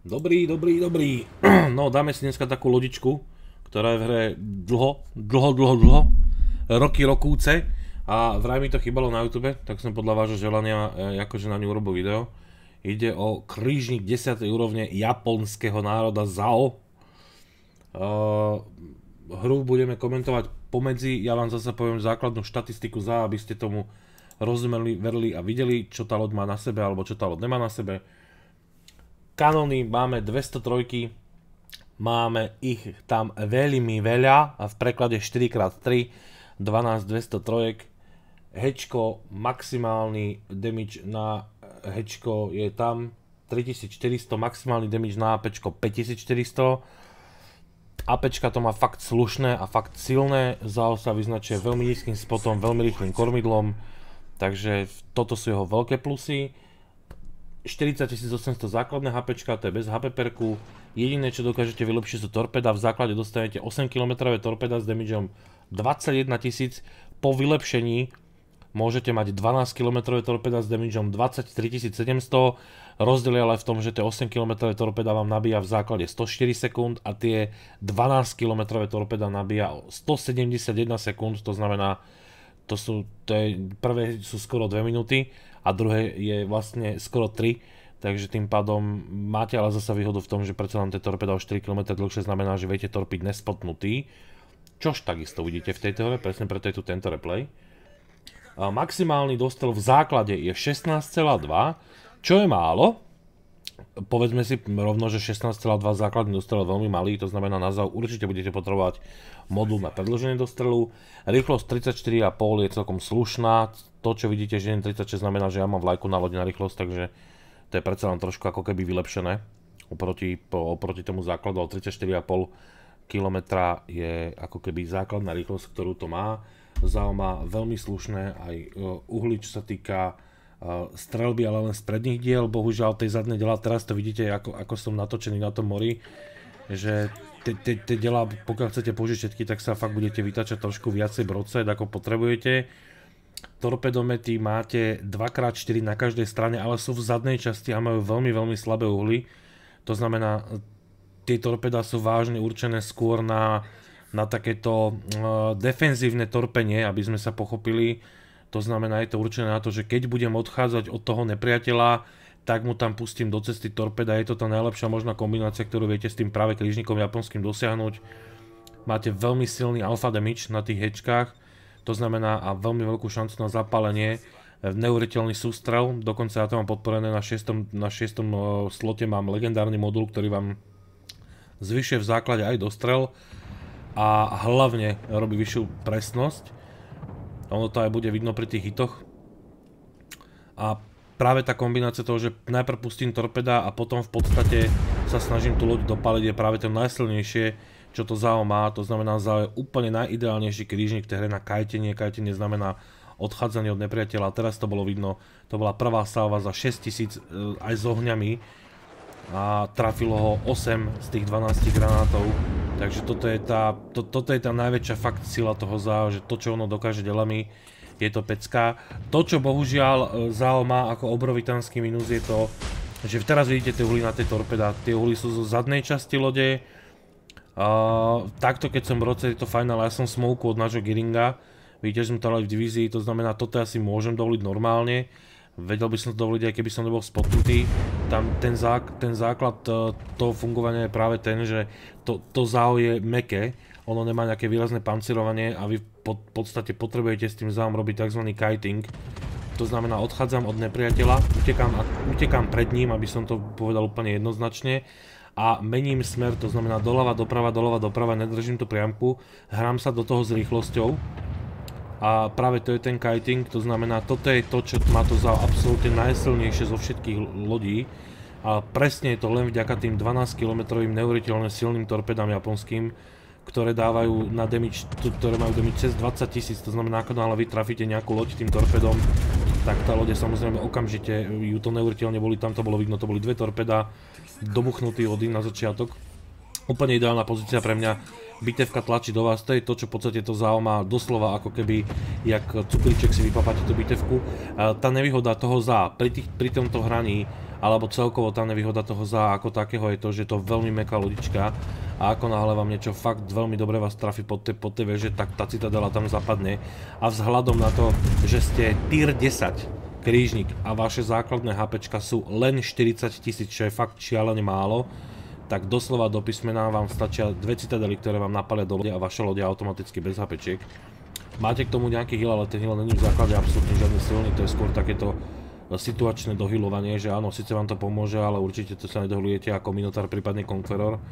Dobrý, dobrý, dobrý. No, dáme si dneska takú lodičku, ktorá je v hre dlho, dlho, dlho, dlho, roky, rokúce. A vraj mi to chýbalo na YouTube, tak som podľa vášho želania e, akože na ňu urobil video. Ide o krížnik 10. úrovne japonského národa ZAO. Uh, hru budeme komentovať pomedzi, ja vám zase poviem základnú štatistiku za, aby ste tomu rozumeli, verili a videli, čo tá loď má na sebe, alebo čo tá loď nemá na sebe Kanony máme 203, máme ich tam veľmi veľa a v preklade 4x3, 12 203. Hečko, maximálny damage na hečko je tam 3400, maximálny damage na APčko 5400. APčka to má fakt slušné a fakt silné, ZAO sa vyznačuje veľmi nízkym spotom, veľmi rýchlým kormidlom, takže toto sú jeho veľké plusy. 40800 základné HP, to je bez HP perku. Jediné, čo dokážete vylepšiť sú torpeda. V základe dostanete 8 km torpeda s damageom 21 000. Po vylepšení môžete mať 12 km torpeda s damageom 23 700. Rozdiel je ale v tom, že tie 8 km torpeda vám nabíja v základe 104 sekúnd a tie 12 km torpeda nabíja 171 sekúnd, to znamená, to sú, to je, prvé sú skoro 2 minúty a druhé je vlastne skoro 3, takže tým pádom máte ale zase výhodu v tom, že predsa len tie torpeda o 4 km dlhšie znamená, že viete torpiť nespotnutý, čož takisto vidíte v tejto hre, presne preto je tu tento replay. Maximálny dostrel v základe je 16,2, čo je málo, povedzme si rovno, že 16,2 základný dostrel je veľmi malý, to znamená na ZAU určite budete potrebovať modul na predloženie dostrelu. Rýchlosť 34,5 je celkom slušná, to čo vidíte, že 36 znamená, že ja mám vlajku na lodi na rýchlosť, takže to je predsa len trošku ako keby vylepšené oproti, po, oproti tomu základu, ale 34,5 km je ako keby základná rýchlosť, ktorú to má. ZAO má veľmi slušné aj e, uhly, čo sa týka strelby, ale len z predných diel, bohužiaľ tej zadnej diela, teraz to vidíte, ako, ako som natočený na tom mori, že tie diela, pokiaľ chcete použiť všetky, tak sa fakt budete vytačať trošku viacej brocet, ako potrebujete. Torpedomety máte 2x4 na každej strane, ale sú v zadnej časti a majú veľmi, veľmi slabé uhly. To znamená, tie torpeda sú vážne určené skôr na, na takéto uh, defenzívne torpenie, aby sme sa pochopili to znamená, je to určené na to, že keď budem odchádzať od toho nepriateľa, tak mu tam pustím do cesty torpeda. Je to tá najlepšia možná kombinácia, ktorú viete s tým práve krížnikom japonským dosiahnuť. Máte veľmi silný alfa damage na tých hečkách, to znamená a veľmi veľkú šancu na zapálenie. Neuveriteľný sústrel, dokonca ja to mám podporené na 6. Na 6. slote mám legendárny modul, ktorý vám zvyšuje v základe aj dostrel a hlavne robí vyššiu presnosť ono to aj bude vidno pri tých hitoch. A práve tá kombinácia toho, že najprv pustím torpeda a potom v podstate sa snažím tú loď dopaliť je práve to najsilnejšie, čo to ZAO má. To znamená, ZAO je úplne najideálnejší krížnik v tej hre na kajtenie. Kajtenie znamená odchádzanie od nepriateľa. Teraz to bolo vidno, to bola prvá salva za 6000 e, aj s ohňami a trafilo ho 8 z tých 12 granátov. Takže toto je tá, to, toto je tá najväčšia fakt sila toho ZAO, že to čo ono dokáže delami je to pecka. To čo bohužiaľ e, ZAO má ako obrovitánsky minus je to, že teraz vidíte tie uhly na tej torpeda, tie uhly sú zo zadnej časti lode. Uh, takto keď som v roce to fajn, ale ja som smoku od nášho Giringa. Vidíte, že sme to v divízii, to znamená, toto asi môžem dovoliť normálne. Vedel by som to dovoliť aj keby som nebol spotnutý. Tam ten, zák ten základ e, toho fungovania je práve ten, že to, to záho je meké, ono nemá nejaké výrazné pancirovanie a vy v podstate potrebujete s tým záhom robiť tzv. kiting. To znamená, odchádzam od nepriateľa, utekám, utekám pred ním, aby som to povedal úplne jednoznačne a mením smer, to znamená doľava, doprava, doľava, doprava, nedržím tú priamku, hrám sa do toho s rýchlosťou a práve to je ten kiting, to znamená, toto je to, čo má to za absolútne najsilnejšie zo všetkých lodí a presne je to len vďaka tým 12 km neuveriteľne silným torpedám japonským, ktoré dávajú na damage, ktoré majú damage cez 20 tisíc, to znamená, ako náhle vy trafíte nejakú loď tým torpedom, tak tá lode samozrejme okamžite ju to neuveriteľne boli, tam to bolo vidno, to boli dve torpeda, dobuchnutý od na začiatok. Úplne ideálna pozícia pre mňa, bitevka tlačí do vás, to je to, čo v podstate to zaujíma doslova ako keby, jak cukriček si vypapáte tú bitevku. Tá nevýhoda toho za, pri, tých, pri tomto hraní alebo celkovo tá nevýhoda toho za ako takého je to, že to veľmi meká lodička. A ako náhle vám niečo fakt veľmi dobre vás trafi pod tej, pod tej veže, tak tá citadela tam zapadne. A vzhľadom na to, že ste tier 10 krížnik a vaše základné HPčka sú len 40 tisíc, čo je fakt šialene málo, tak doslova do písmena vám stačia dve citadely, ktoré vám napalia do lode a vaša loď automaticky bez HPčiek. Máte k tomu nejaký heal, ale ten heal není v základe absolútne žiadny silný, to je skôr takéto situačné dohylovanie, že áno, síce vám to pomôže, ale určite to sa nedohľujete ako Minotaur, prípadne Conqueror.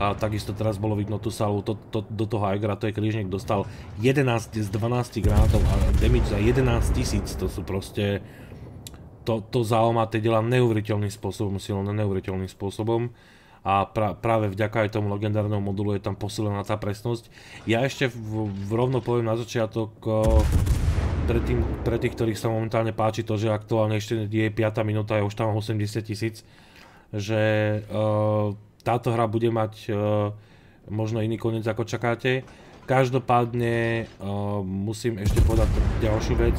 A takisto teraz bolo vidno tú salu, to, to, do toho Aigara, to je krížnik, dostal 11 z 12 granátov a damage za 11 tisíc, to sú proste... To, to zaomá tie dela neuveriteľným spôsobom, silné neuveriteľným spôsobom a pra, práve vďaka aj tomu legendárnemu modulu je tam posilená tá presnosť. Ja ešte v, v rovno poviem na začiatok, pre, tým, pre tých, ktorých sa momentálne páči to, že aktuálne ešte je 5 minúta a už tam 80 tisíc, že uh, táto hra bude mať uh, možno iný koniec ako čakáte. Každopádne uh, musím ešte povedať ďalšiu vec.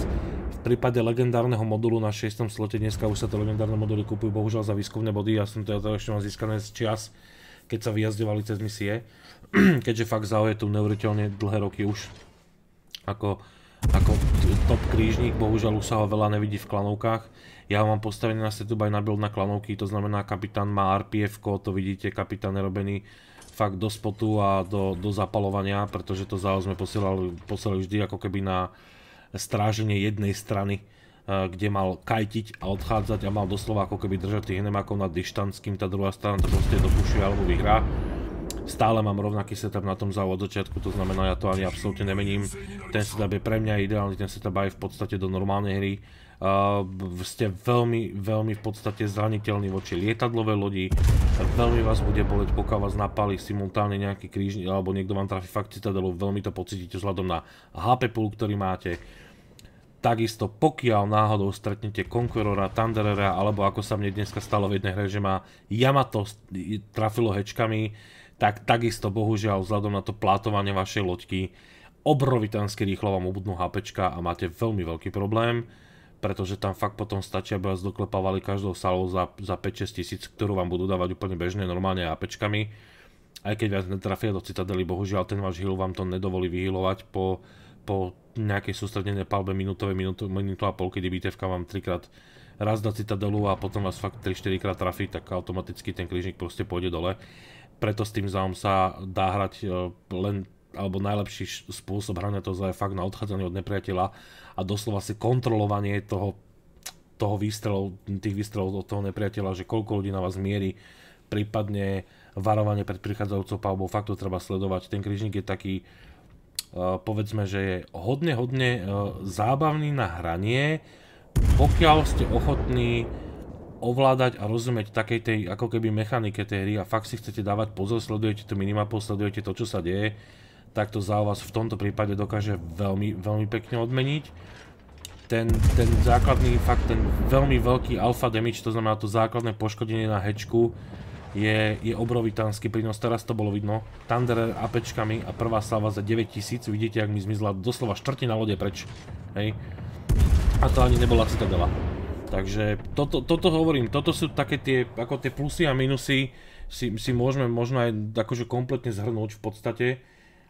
Prípade legendárneho modulu na 6. slote dneska už sa tie legendárne moduly kúpujú bohužiaľ za výskumné body. Ja som to, to ešte mám získané z čias, keď sa vyjazdovali cez misie. Keďže fakt ZAO je tu neuveriteľne dlhé roky už. Ako ako top krížnik, bohužiaľ už sa ho veľa nevidí v klanovkách. Ja ho mám postavený na setup aj na build na klanovky, to znamená kapitán má RPF, to vidíte, kapitán je robený fakt do spotu a do, do zapalovania, pretože to zához sme posielali, posielali vždy ako keby na stráženie jednej strany, eh, kde mal kajtiť a odchádzať a mal doslova ako keby držať tých nemákov na dištanc, kým tá druhá strana to proste dopušuje alebo vyhrá. Stále mám rovnaký setup na tom závod od začiatku, to znamená, ja to ani absolútne nemením. Ten setup je pre mňa ideálny, ten setup aj v podstate do normálnej hry. Uh, ste veľmi, veľmi v podstate zraniteľní voči lietadlovej lodi. Veľmi vás bude boleť, pokiaľ vás napálí simultálne nejaký kríž, alebo niekto vám trafi fakt citadelu, veľmi to pocítite vzhľadom na HP pool, ktorý máte. Takisto pokiaľ náhodou stretnete Conquerora, Thunderera, alebo ako sa mne dneska stalo v jednej hre, že ma Yamato trafilo hečkami, tak takisto bohužiaľ vzhľadom na to plátovanie vašej loďky obrovitánsky rýchlo vám obudnú HPčka a máte veľmi veľký problém, pretože tam fakt potom stačí, aby vás doklepávali každou salou za, za 5-6 tisíc, ktorú vám budú dávať úplne bežne, normálne HPčkami. Aj keď vás netrafia do citadely, bohužiaľ ten váš heal vám to nedovolí vyhealovať po, po nejakej sústredenej palbe minútovej, minútu, minútu a pol, kedy bitevka vám trikrát raz do citadelu a potom vás fakt 3-4 krát trafí, tak automaticky ten krížnik proste pôjde dole preto s tým záom sa dá hrať e, len alebo najlepší spôsob hrania to je fakt na odchádzanie od nepriateľa a doslova si kontrolovanie toho, toho výstrelov, tých výstrelov od toho nepriateľa, že koľko ľudí na vás mierí, prípadne varovanie pred prichádzajúcou palbou, fakt to treba sledovať. Ten krížnik je taký, povedzme, že je hodne, hodne uh, zábavný na hranie, pokiaľ ste ochotní ovládať a rozumieť takej tej ako keby mechanike tej hry a fakt si chcete dávať pozor, sledujete tú minimapu, sledujete to, čo sa deje, tak to za vás v tomto prípade dokáže veľmi, veľmi pekne odmeniť. Ten, ten základný, fakt ten veľmi veľký alpha damage, to znamená to základné poškodenie na hečku, je, je obrovitánsky prínos, teraz to bolo vidno. Thunder APčkami a prvá salva za 9000, vidíte, jak mi zmizla doslova štvrtina lode preč. Hej. A to ani nebola citadela. Takže toto, toto hovorím, toto sú také tie, ako tie plusy a minusy si, si môžeme možno aj akože kompletne zhrnúť v podstate.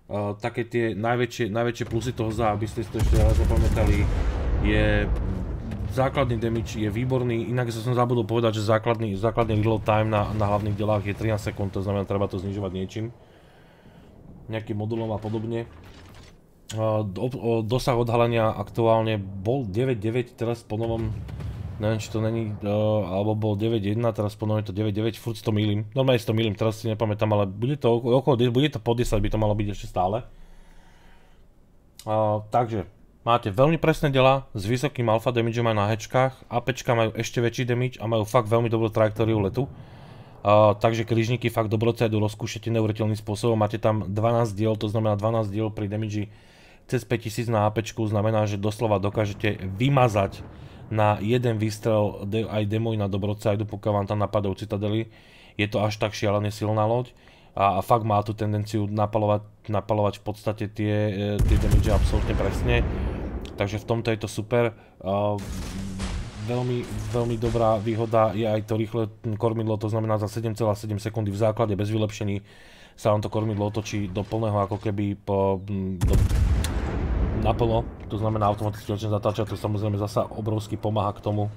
Uh, také tie najväčšie, najväčšie plusy toho za, aby ste to ešte raz zapamätali, je základný damage je výborný, inak som zabudol povedať, že základný, základný reload time na, na hlavných delách je 13 sekúnd, to znamená, treba to znižovať niečím. Nejakým modulom a podobne. Do, dosah odhalenia aktuálne bol 9.9, teraz po novom Neviem, či to není, alebo bol 9.1, teraz ponovne to 9.9, furt to milím. Normálne si to milím, teraz si nepamätám, ale bude to okolo, bude to po 10, by to malo byť ešte stále. Takže, máte veľmi presné dela s vysokým alfa damageom aj na hečkách, APčka majú ešte väčší damage a majú fakt veľmi dobrú trajektóriu letu. Takže križníky fakt dobrocedu rozkúšate neuveriteľným spôsobom, máte tam 12 diel, to znamená 12 diel pri damage cez 5000 na APčku, znamená, že doslova dokážete vymazať na jeden výstrel aj demoj na Dobrocajdu, pokiaľ vám tam napadou citadely. Je to až tak šialene silná loď a, fakt má tú tendenciu napalovať v podstate tie, e, tie damage absolútne presne. Takže v tomto je to super. veľmi, veľmi dobrá výhoda je aj to rýchle kormidlo, to znamená za 7,7 sekundy v základe bez vylepšení sa vám to kormidlo otočí do plného ako keby po, naplno, to znamená automaticky začne zatáčať, to samozrejme zasa obrovsky pomáha k tomu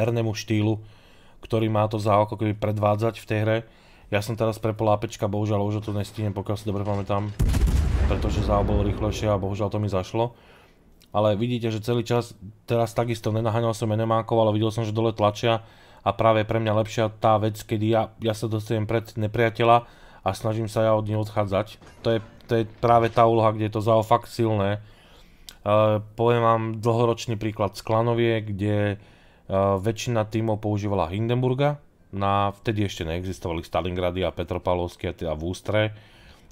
hernému štýlu, ktorý má to za ako keby predvádzať v tej hre. Ja som teraz prepol APčka, bohužiaľ už to nestihnem, pokiaľ si dobre pamätám, pretože ZAO bolo rýchlejšie a bohužiaľ to mi zašlo. Ale vidíte, že celý čas, teraz takisto nenaháňal som enemákov, ale videl som, že dole tlačia a práve pre mňa lepšia tá vec, kedy ja, ja sa dostanem pred nepriateľa a snažím sa ja od neho odchádzať. To je, to je práve tá úloha, kde je to ZAO fakt silné. Uh, poviem vám dlhoročný príklad z Klanovie, kde uh, väčšina tímov používala Hindenburga, na, vtedy ešte neexistovali Stalingrady a Petropavlovsky a teda v Ústre.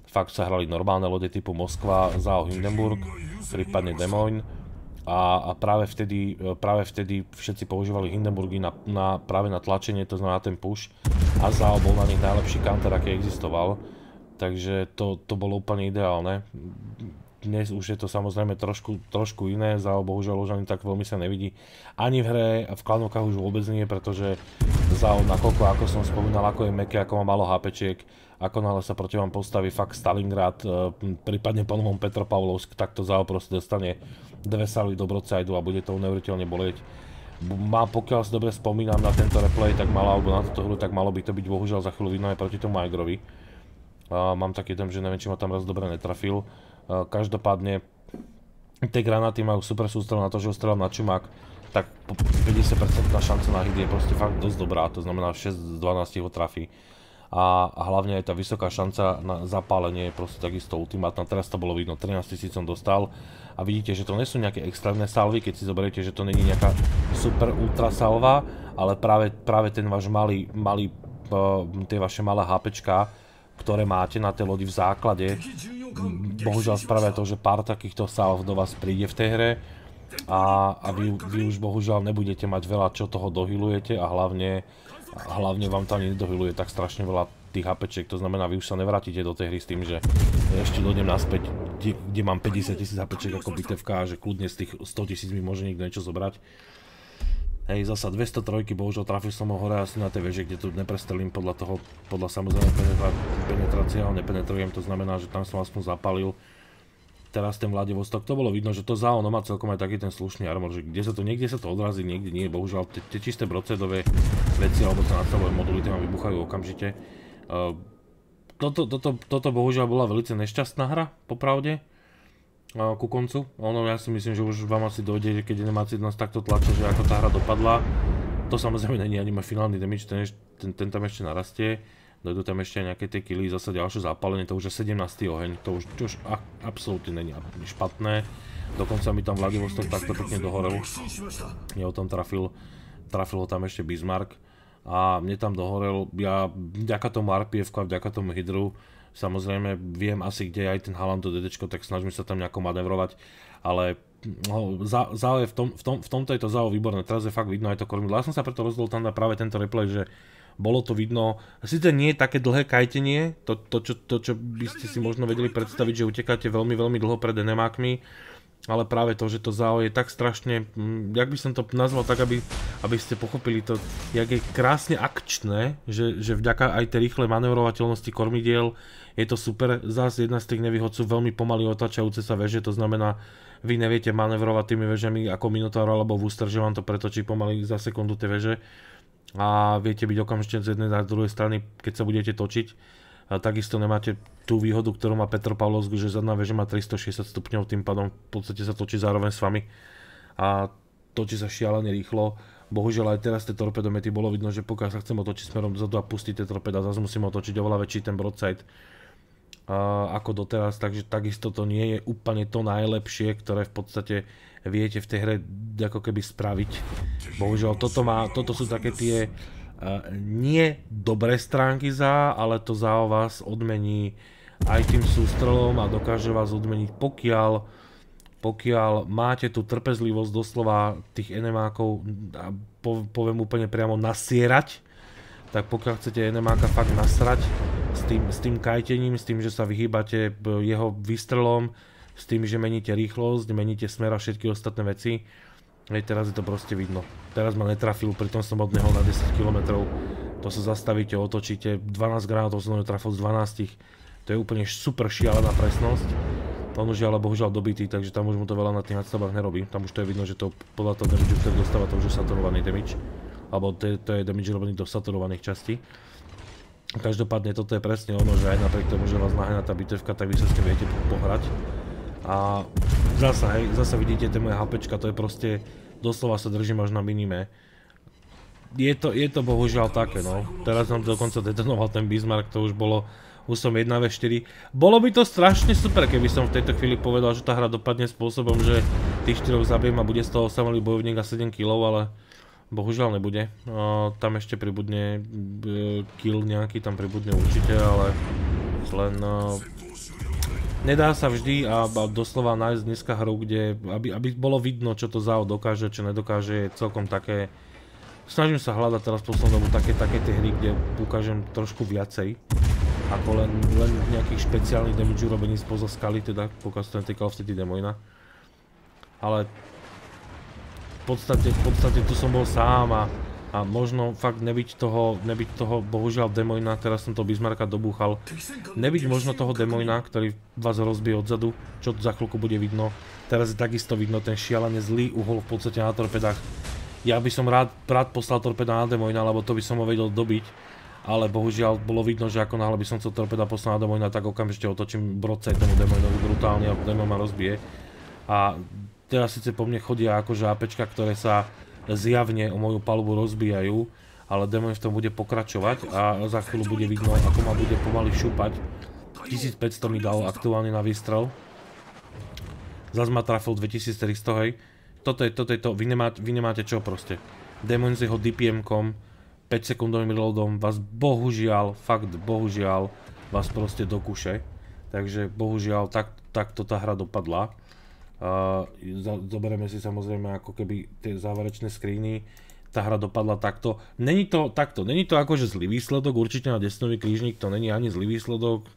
Fakt sa hrali normálne lode typu Moskva, Zao Hindenburg, prípadne Des Moines. A, a práve, vtedy, práve vtedy všetci používali Hindenburgy na, na, práve na tlačenie, to znamená ten push. A Zao bol na nich najlepší counter, aký existoval. Takže to, to bolo úplne ideálne. Dnes už je to samozrejme trošku, trošku iné, Zao bohužiaľ už ani tak veľmi sa nevidí. Ani v hre, v klanovkách už vôbec nie, pretože Zao, nakoľko, ako som spomínal, ako je meké, ako má malo HPčiek, ako náhle sa proti vám postaví fakt Stalingrad, e, prípadne ponovom Petropavlovsk, tak to Zao proste dostane dve saly do broadside a bude to neuveriteľne bolieť. Má, pokiaľ si dobre spomínam na tento replay, tak malo, alebo na túto hru, tak malo by to byť bohužiaľ za chvíľu vidno aj proti tomu Igrovi. mám taký dom, že neviem, či ma tam raz dobre netrafil. Každopádne tie granáty majú super sústrel na to, že ho strelám na čumák, tak 50% šanca na hit je proste fakt dosť dobrá, to znamená 6 z 12 ho trafí. A, hlavne aj tá vysoká šanca na zapálenie je proste takisto ultimátna. Teraz to bolo vidno, 13 000 som dostal a vidíte, že to nie sú nejaké extrémne salvy, keď si zoberiete, že to není nejaká super ultra salva, ale práve, práve ten váš malý, malý, uh, tie vaše malé HPčka, ktoré máte na tej lodi v základe, bohužiaľ spravia to, že pár takýchto salv do vás príde v tej hre a, a vy, vy už bohužiaľ nebudete mať veľa, čo toho dohylujete a hlavne, hlavne vám tam nedohyluje tak strašne veľa tých HPčiek, to znamená, vy už sa nevrátite do tej hry s tým, že ešte dojdem naspäť, kde, kde mám 50 tisíc HPčiek ako bitevka a že kľudne z tých 100 tisíc mi môže niekto niečo zobrať. Hej, zasa 203, bohužiaľ trafil som ho hore asi na tej veže, kde tu neprestrelím podľa toho, podľa samozrejme penetrácia, ale nepenetrujem, to znamená, že tam som aspoň zapalil. Teraz ten Vladivostok, to bolo vidno, že to za ono má celkom aj taký ten slušný armor, že kde sa to, niekde sa to odrazí, niekde nie, bohužiaľ tie čisté brocedové veci alebo sa nastavové moduly, tie vám vybuchajú okamžite. Ehm, toto, toto, toto bohužiaľ bola veľmi nešťastná hra, popravde ku koncu. Ono, ja si myslím, že už vám asi dojde, keď animáci nás takto tlačia, že ako tá hra dopadla. To samozrejme není ani finálny damage, ten, ten, ten tam ešte narastie. Dojdú tam ešte aj nejaké tie killy, zase ďalšie zapálenie, to už je 17. oheň, to už, už absolútne není špatné. Dokonca mi tam Vladivostok takto pekne dohorel. Ja ho tam trafil, trafil ho tam ešte Bismarck. A mne tam dohorel, ja vďaka tomu RPF a vďaka tomu Hydru, Samozrejme viem asi, kde je aj ten Haaland to DD, tak snažím sa tam nejako manevrovať, ale no, Zao je v, tom, v, tom, v tomto je to Zao výborné, teraz je fakt vidno aj to kormidlo. Ja som sa preto rozhodol tam na práve tento replay, že bolo to vidno, Sice nie je také dlhé kajtenie, to, to, čo, to čo by ste si možno vedeli predstaviť, že utekáte veľmi, veľmi dlho pred enemákmi, ale práve to, že to ZAO je tak strašne, hm, jak by som to nazval tak, aby, ste pochopili to, jak je krásne akčné, že, vďaka aj tej rýchlej manevrovateľnosti kormidiel je to super. Zás jedna z tých nevýhod sú veľmi pomaly otačajúce sa veže, to znamená, vy neviete manevrovať tými vežami ako Minotaur alebo Wooster, že vám to pretočí pomaly za sekundu tie veže a viete byť okamžite z jednej na druhej strany, keď sa budete točiť takisto nemáte tú výhodu, ktorú má Petr Pavlovsk, že zadná väža má 360 stupňov, tým pádom v podstate sa točí zároveň s vami a točí sa šialene rýchlo. Bohužiaľ aj teraz tie torpedomety bolo vidno, že pokiaľ sa chcem otočiť smerom dozadu a pustiť tie torpeda, zase musím otočiť oveľa väčší ten broadside ako doteraz, takže takisto to nie je úplne to najlepšie, ktoré v podstate viete v tej hre ako keby spraviť. Bohužiaľ toto, má, toto sú také tie nie dobré stránky za, ale to za vás odmení aj tým sústrelom a dokáže vás odmeniť, pokiaľ, pokiaľ máte tú trpezlivosť doslova tých enemákov, poviem úplne priamo, nasierať, tak pokiaľ chcete enemáka fakt nasrať s tým, s tým kajtením, s tým, že sa vyhýbate jeho výstrelom, s tým, že meníte rýchlosť, meníte smer a všetky ostatné veci, Hej, teraz je to proste vidno. Teraz ma netrafil, pritom som od neho na 10 km. To sa zastavíte, otočíte, 12 granátov som trafil z 12. To je úplne super šialená presnosť. On už je ale bohužiaľ dobitý, takže tam už mu to veľa na tých nadstavách nerobí. Tam už to je vidno, že to podľa toho damage, ktorý dostáva, to už je saturovaný damage. Alebo to je, to je damage robený do saturovaných častí. Každopádne toto je presne ono, že aj napriek tomu, že vás naháňa tá bitevka, tak vy sa s tým viete pohrať. A zasa, hej, zasa vidíte tie moje HPčka, to je proste, doslova sa držím až na minime. Je to, je to bohužiaľ také, no. Teraz nám dokonca detonoval ten Bismarck, to už bolo, už som 1v4. Bolo by to strašne super, keby som v tejto chvíli povedal, že tá hra dopadne spôsobom, že tých 4 zabijem a bude z toho samelý bojovník a 7 kg, ale bohužiaľ nebude. tam ešte pribudne e, kill nejaký, tam pribudne určite, ale len nedá sa vždy a, doslova nájsť dneska hru, kde, aby, bolo vidno, čo to ZAO dokáže, čo nedokáže, je celkom také... Snažím sa hľadať teraz poslednú dobu také, také tie hry, kde ukážem trošku viacej, ako len nejakých špeciálnych damage urobení spoza skaly, teda pokiaľ sa to netýkalo vtedy Demoina. Ale v podstate, v podstate tu som bol sám a a možno fakt nebyť toho, nebyť toho bohužiaľ Demoina, teraz som to Bismarcka dobúchal, nebyť možno toho Demoina, ktorý vás rozbije odzadu, čo za chvíľku bude vidno. Teraz je takisto vidno ten šialene zlý uhol v podstate na torpedách. Ja by som rád, rád poslal torpeda na Demoina, lebo to by som ho vedel dobiť. Ale bohužiaľ bolo vidno, že ako náhle by som chcel torpeda poslal na Demoina, tak okamžite otočím brodce tomu Demoinovi brutálne a Demon ma rozbije. A teraz síce po mne chodia akože APčka, ktoré sa zjavne o moju palubu rozbijajú, ale Demon v tom bude pokračovať a za chvíľu bude vidno, ako ma bude pomaly šúpať. 1500 mi dal aktuálne na výstrel. Zas ma trafil 2300, hej. Toto je, toto je to, vy nemáte, vy nemáte čo proste. Demon s jeho DPM-kom, 5 sekundovým reloadom vás bohužiaľ, fakt bohužiaľ, vás proste dokuše. Takže bohužiaľ, tak, takto tá hra dopadla. Zoberieme si samozrejme ako keby tie záverečné screeny, tá hra dopadla takto. Není to takto, není to akože zlý výsledok, určite na desnový krížnik to není ani zlý výsledok.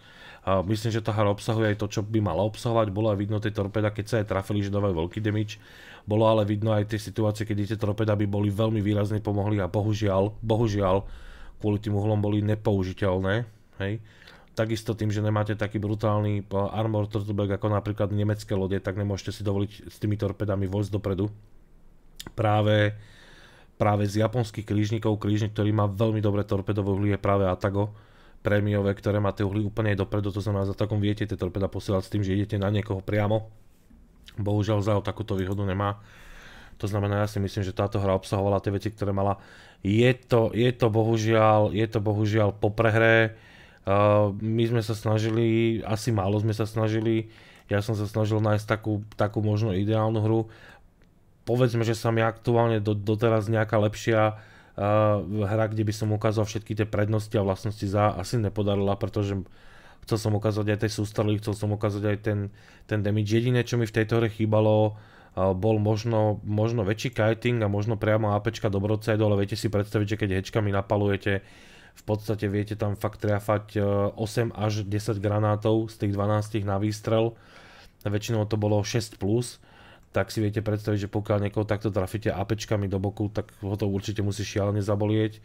Myslím, že tá hra obsahuje aj to, čo by mala obsahovať. Bolo aj vidno tie torpeda, keď sa aj trafili, že dávajú veľký damage. Bolo ale vidno aj tie situácie, keď tie torpeda by boli veľmi výrazne pomohli a bohužiaľ, bohužiaľ, kvôli tým uhlom boli nepoužiteľné. Hej. Takisto tým, že nemáte taký brutálny eh, armor turtleback ako napríklad nemecké lode, tak nemôžete si dovoliť s tými torpedami vojsť dopredu. Práve, práve z japonských krížnikov, krížnik, ktorý má veľmi dobré torpedové uhly, je práve Atago prémiové, ktoré má tie uhly úplne dopredu, to znamená, za takom viete tie torpeda posielať s tým, že idete na niekoho priamo. Bohužiaľ Zao takúto výhodu nemá. To znamená, ja si myslím, že táto hra obsahovala tie veci, ktoré mala. Je to, je to bohužiaľ, je to bohužiaľ po prehre my sme sa snažili, asi málo sme sa snažili, ja som sa snažil nájsť takú, takú možno ideálnu hru. Povedzme, že sa mi aktuálne do, doteraz nejaká lepšia uh, hra, kde by som ukázal všetky tie prednosti a vlastnosti za asi nepodarila, pretože chcel som ukázať aj tej sústrely, chcel som ukázať aj ten, ten damage. Jediné, čo mi v tejto hre chýbalo, uh, bol možno, možno väčší kiting a možno priamo APčka do broadside, ale viete si predstaviť, že keď hečkami napalujete v podstate viete tam fakt trafať 8 e, až 10 granátov z tých 12 na výstrel. Väčšinou to bolo 6+, plus, tak si viete predstaviť, že pokiaľ niekoho takto trafíte APčkami do boku, tak ho to určite musí šialene zabolieť.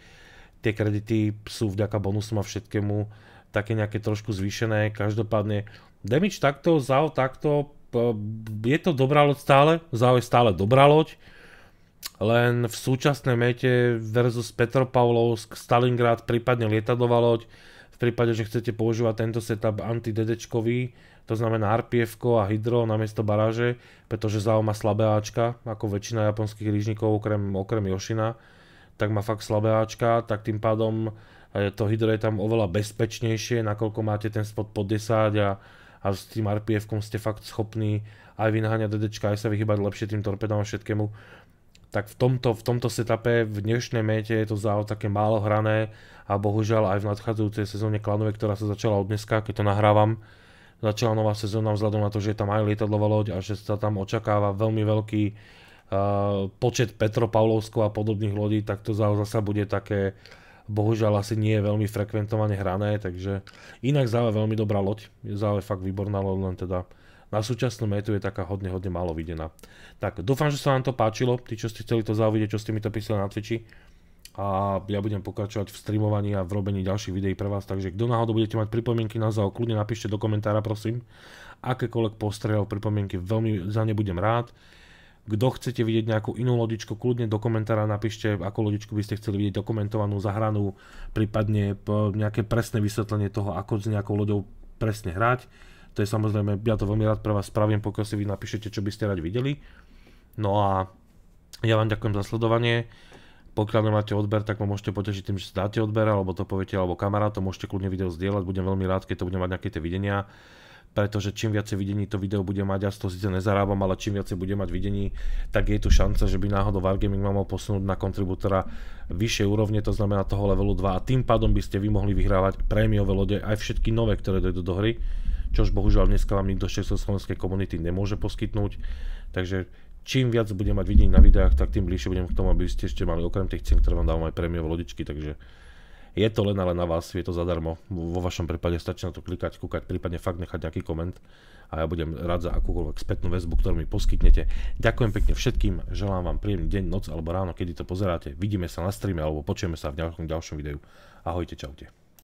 Tie kredity sú vďaka bonusom a všetkému také nejaké trošku zvýšené. Každopádne damage takto, ZAO takto, je to dobrá loď stále, ZAO je stále dobrá loď len v súčasnej mete versus Petropavlovsk, Stalingrad, prípadne lietadlová loď, v prípade, že chcete používať tento setup anti-DDčkový, to znamená rpf a hydro namiesto baráže, pretože ZAO má slabé Ačka, ako väčšina japonských rýžnikov okrem, okrem Yoshina, tak má fakt slabé Ačka, tak tým pádom e, to hydro je tam oveľa bezpečnejšie, nakoľko máte ten spot pod 10 a, a s tým rpf ste fakt schopní aj vynaháňať DDčka, aj sa vyhybať lepšie tým torpedom a všetkému tak v tomto, v tomto setupe v dnešnej mete je to závo také málo hrané a bohužiaľ aj v nadchádzajúcej sezóne klanovej, ktorá sa začala od dneska, keď to nahrávam, začala nová sezóna vzhľadom na to, že je tam aj lietadlová loď a že sa tam očakáva veľmi veľký uh, počet Petropavlovskov a podobných lodí, tak to závo zasa bude také bohužiaľ asi nie je veľmi frekventovane hrané, takže inak záve veľmi dobrá loď, záve fakt výborná loď, len teda na súčasnú metu je taká hodne, hodne málo videná. Tak, dúfam, že sa vám to páčilo, tí, čo ste chceli to zauvidieť, čo ste mi to písali na Twitchi. A ja budem pokračovať v streamovaní a v robení ďalších videí pre vás, takže kto náhodou budete mať pripomienky na zao, kľudne napíšte do komentára, prosím. Akékoľvek postrehy alebo pripomienky, veľmi za ne budem rád. Kto chcete vidieť nejakú inú lodičku, kľudne do komentára napíšte, akú lodičku by ste chceli vidieť dokumentovanú, zahranú, prípadne nejaké presné vysvetlenie toho, ako s nejakou loďou presne hrať. To je samozrejme, ja to veľmi rád pre vás spravím, pokiaľ si vy napíšete, čo by ste radi videli. No a ja vám ďakujem za sledovanie. Pokiaľ nemáte odber, tak ma môžete potešiť tým, že si dáte odber, alebo to poviete, alebo to môžete kľudne video zdieľať, budem veľmi rád, keď to budem mať nejaké tie videnia pretože čím viacej videní to video bude mať, ja to síce nezarábam, ale čím viacej bude mať videní, tak je tu šanca, že by náhodou Wargaming ma mohol posunúť na kontribútora vyššej úrovne, to znamená toho levelu 2 a tým pádom by ste vy mohli vyhrávať prémiové lode aj všetky nové, ktoré dojdú do hry, čož bohužiaľ dneska vám nikto z slovenskej komunity nemôže poskytnúť, takže čím viac budem mať videní na videách, tak tým bližšie budem k tomu, aby ste ešte mali okrem tých cien, ktoré vám dávam aj prémiové lodičky, takže je to len ale na vás, je to zadarmo. Vo vašom prípade stačí na to klikať, kúkať, prípadne fakt nechať nejaký koment a ja budem rád za akúkoľvek spätnú väzbu, ktorú mi poskytnete. Ďakujem pekne všetkým, želám vám príjemný deň, noc alebo ráno, kedy to pozeráte. Vidíme sa na streame alebo počujeme sa v ďalšom, ďalšom videu. Ahojte, čaute.